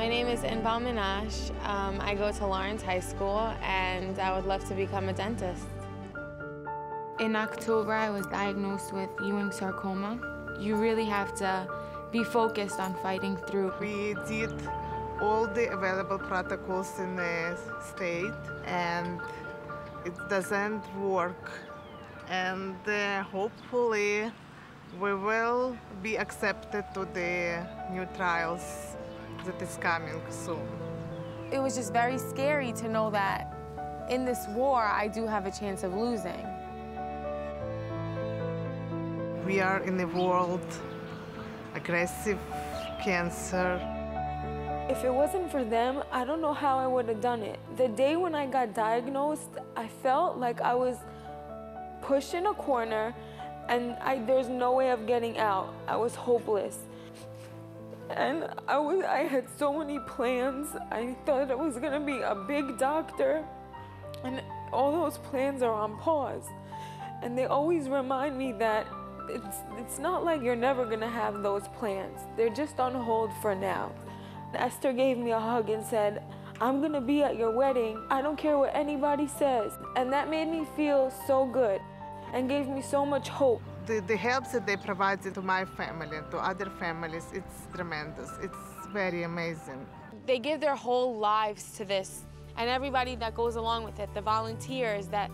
My name is Inbal Minash. Um, I go to Lawrence High School and I would love to become a dentist. In October, I was diagnosed with Ewing sarcoma. You really have to be focused on fighting through. We did all the available protocols in the state and it doesn't work. And uh, hopefully we will be accepted to the new trials that is coming soon. It was just very scary to know that in this war, I do have a chance of losing. We are in a world aggressive cancer. If it wasn't for them, I don't know how I would have done it. The day when I got diagnosed, I felt like I was pushed in a corner and I, there's no way of getting out. I was hopeless. And I, was, I had so many plans. I thought I was gonna be a big doctor. And all those plans are on pause. And they always remind me that it's, it's not like you're never gonna have those plans. They're just on hold for now. Esther gave me a hug and said, I'm gonna be at your wedding. I don't care what anybody says. And that made me feel so good and gave me so much hope. The, the help that they provide to my family and to other families, it's tremendous. It's very amazing. They give their whole lives to this, and everybody that goes along with it, the volunteers that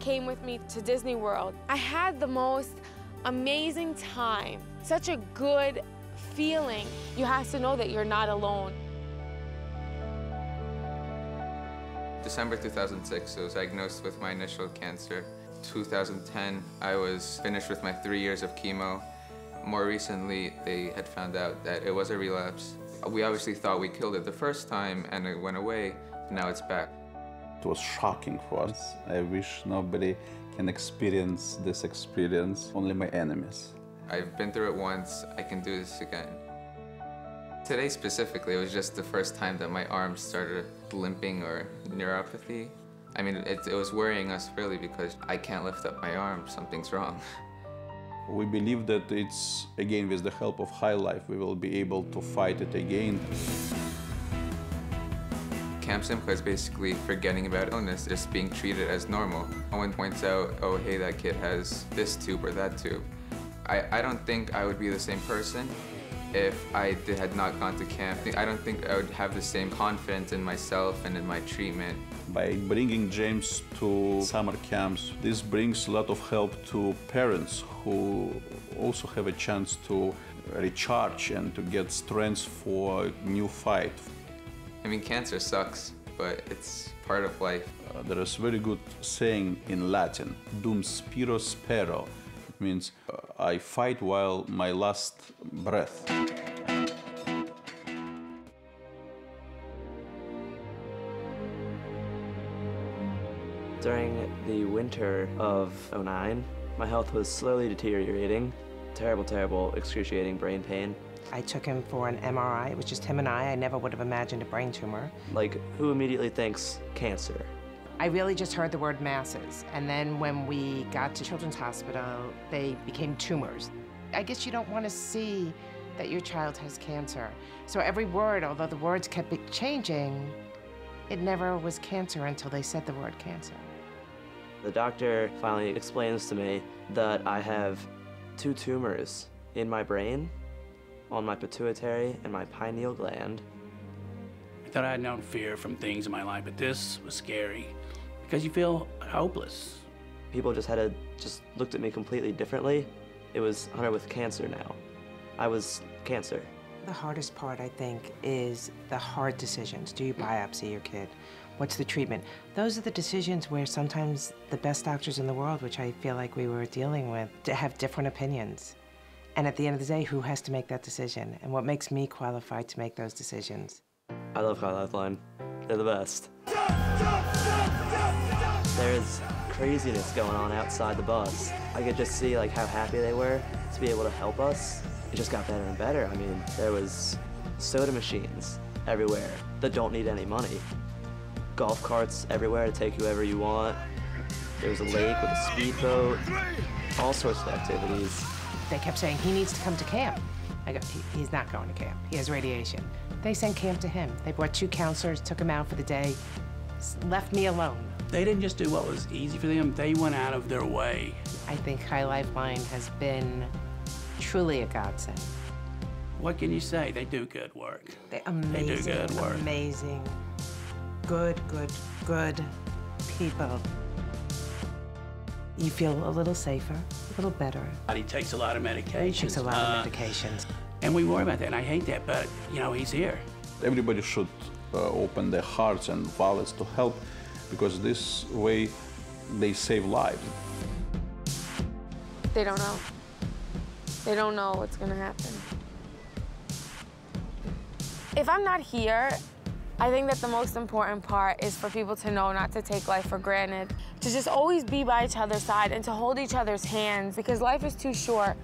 came with me to Disney World. I had the most amazing time, such a good feeling. You have to know that you're not alone. December 2006, I was diagnosed with my initial cancer. 2010, I was finished with my three years of chemo. More recently, they had found out that it was a relapse. We obviously thought we killed it the first time and it went away. Now it's back. It was shocking for us. I wish nobody can experience this experience, only my enemies. I've been through it once, I can do this again. Today specifically, it was just the first time that my arms started limping or neuropathy. I mean, it, it was worrying us really because I can't lift up my arm, something's wrong. We believe that it's, again, with the help of Chai Life, we will be able to fight it again. Camp Simcha is basically forgetting about illness, just being treated as normal. No one points out, oh, hey, that kid has this tube or that tube. I, I don't think I would be the same person if I did, had not gone to camp. I don't think I would have the same confidence in myself and in my treatment. By bringing James to summer camps, this brings a lot of help to parents who also have a chance to recharge and to get strength for a new fight. I mean, cancer sucks, but it's part of life. Uh, there is a very good saying in Latin, dum spiro spero. It means uh, I fight while my last breath. During the winter of 09, my health was slowly deteriorating. Terrible, terrible, excruciating brain pain. I took him for an MRI. It was just him and I. I never would have imagined a brain tumor. Like, who immediately thinks cancer? I really just heard the word masses. And then when we got to Children's Hospital, they became tumors. I guess you don't want to see that your child has cancer. So every word, although the words kept changing, it never was cancer until they said the word cancer. The doctor finally explains to me that I have two tumors in my brain, on my pituitary and my pineal gland. I thought I had known fear from things in my life, but this was scary because you feel hopeless. People just had to just looked at me completely differently. It was Hunter with cancer now. I was cancer. The hardest part, I think, is the hard decisions. Do you biopsy your kid? What's the treatment? Those are the decisions where sometimes the best doctors in the world, which I feel like we were dealing with, to have different opinions. And at the end of the day, who has to make that decision? And what makes me qualified to make those decisions? I love Chai Lifeline. They're the best. There's craziness going on outside the bus. I could just see like how happy they were to be able to help us. It just got better and better. I mean, there was soda machines everywhere that don't need any money. Golf carts everywhere to take whoever you want. There was a lake with a speedboat, all sorts of activities. They kept saying, he needs to come to camp. I go, he's not going to camp. He has radiation. They sent camp to him. They brought two counselors, took him out for the day, left me alone. They didn't just do what was easy for them, they went out of their way. I think Chai Lifeline has been truly a godsend. What can you say? They do good work. They're amazing, good work. amazing, good, good, good people. You feel a little safer, a little better. He takes a lot of medications. Takes a lot uh, of medications. And we worry about that, and I hate that, but, you know, he's here. Everybody should uh, open their hearts and wallets to help because this way they save lives. They don't know. They don't know what's gonna happen. If I'm not here, I think that the most important part is for people to know not to take life for granted, to just always be by each other's side and to hold each other's hands because life is too short